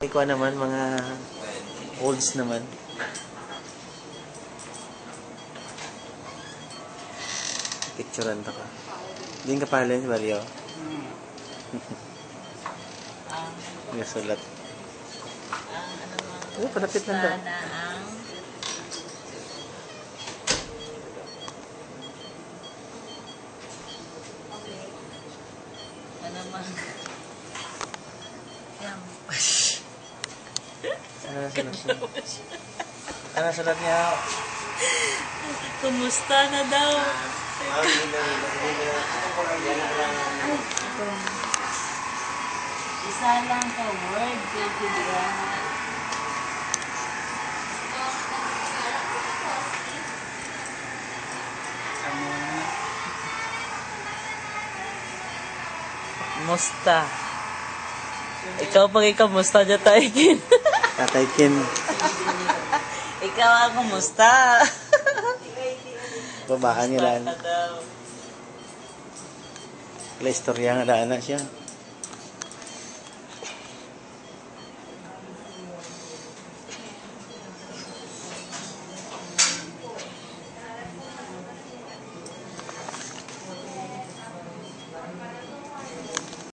Ikaw naman, mga olds naman. Picturean ta ka. Hindi ka pala si Mario. Ang, May sulat. ano Oh, palapit na daw. ang ano mga Yan. Ano sulat niya? Ano sulat niya? Kumusta na daw? Isa lang ka word, kaibigan. Musta? Ikaw pag ikaw, musta dyan tayo? Tatay Kin. ikaw ang kumusta? Babaan nila. Musta ka daw? Wala istorya nga daan na siya.